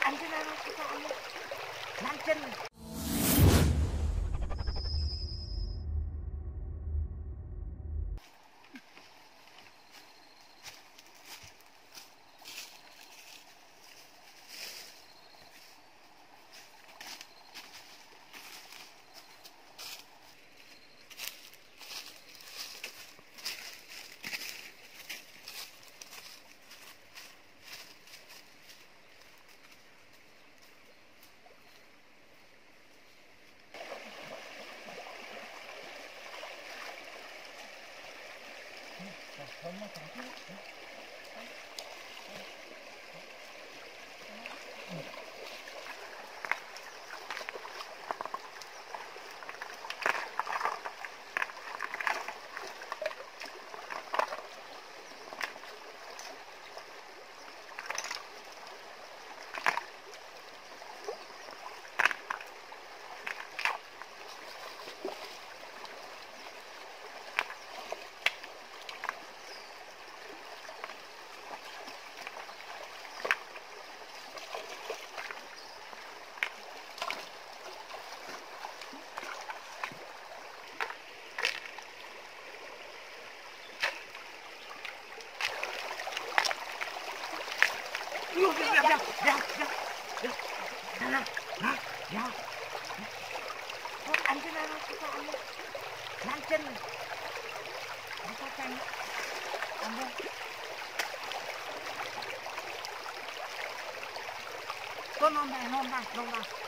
Anh cái này nó sao anh? Nắm chân. ほんまだけ呀呀呀呀！来来来呀！Anh cái này nó sao anh Lan chân Nó sao chanh Anh đây Con non đây, non đây, non đây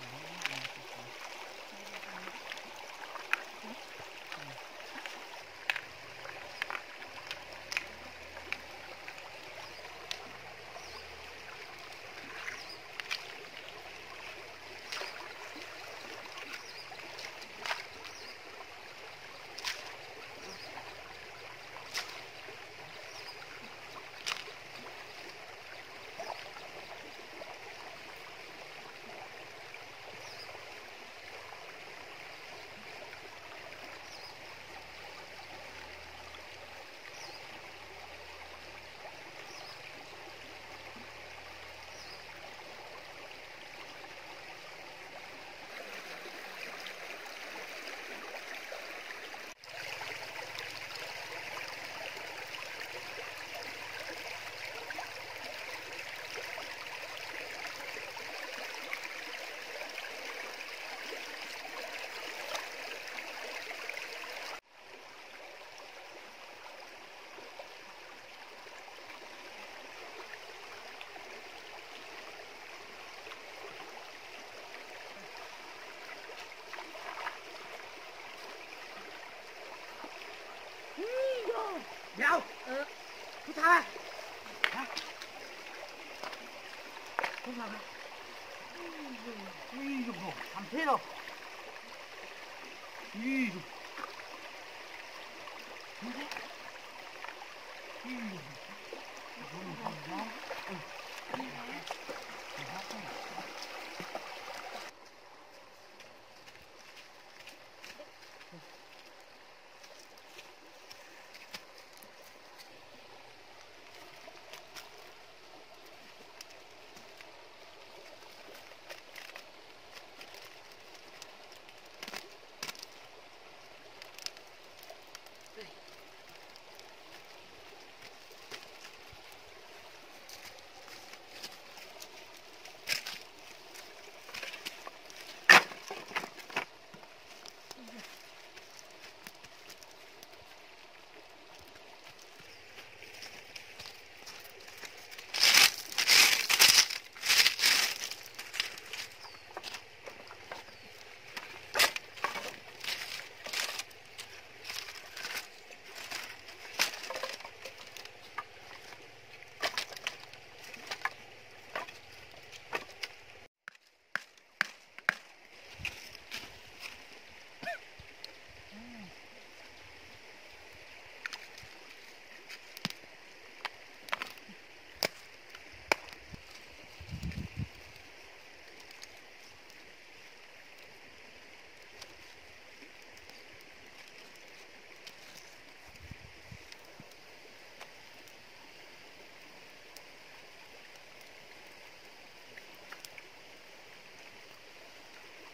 Mm-hmm. 고마워. 이거 뭐, 안 패러. 이거. 이거. 이거. 이거. 이거.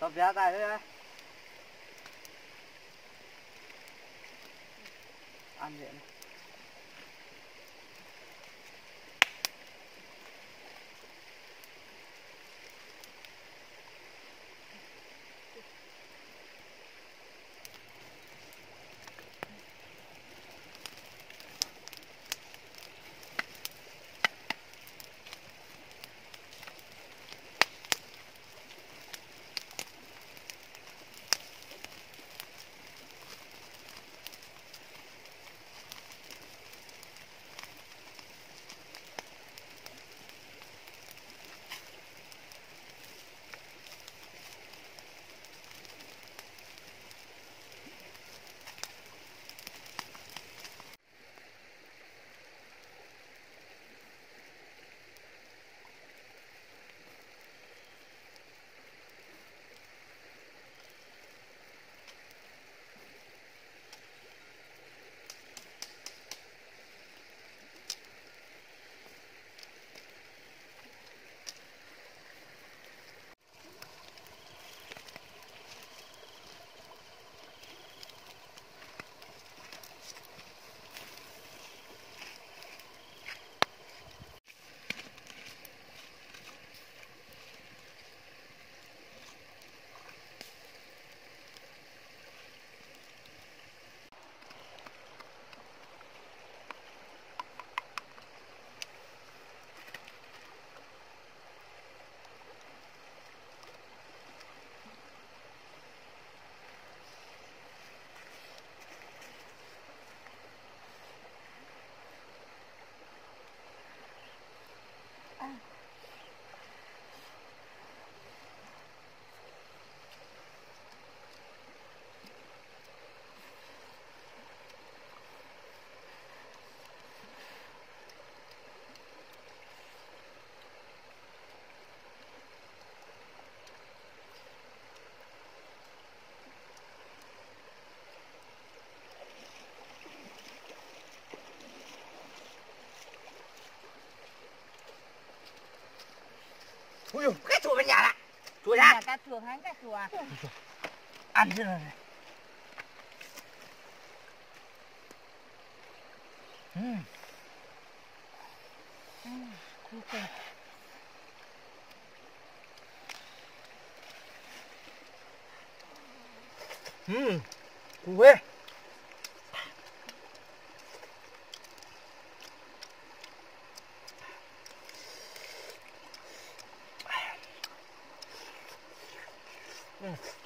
Tập giá tài đấy. Ăn vậy này chùa hắn cái chùa. ăn chứ này ừ. Ừ, ok.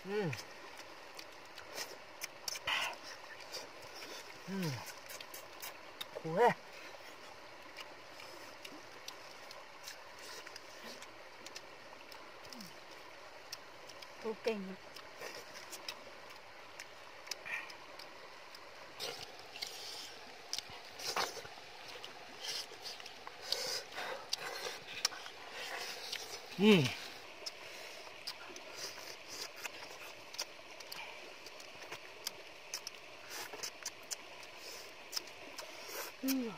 うんうん怖えうん。嗯。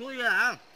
Gue.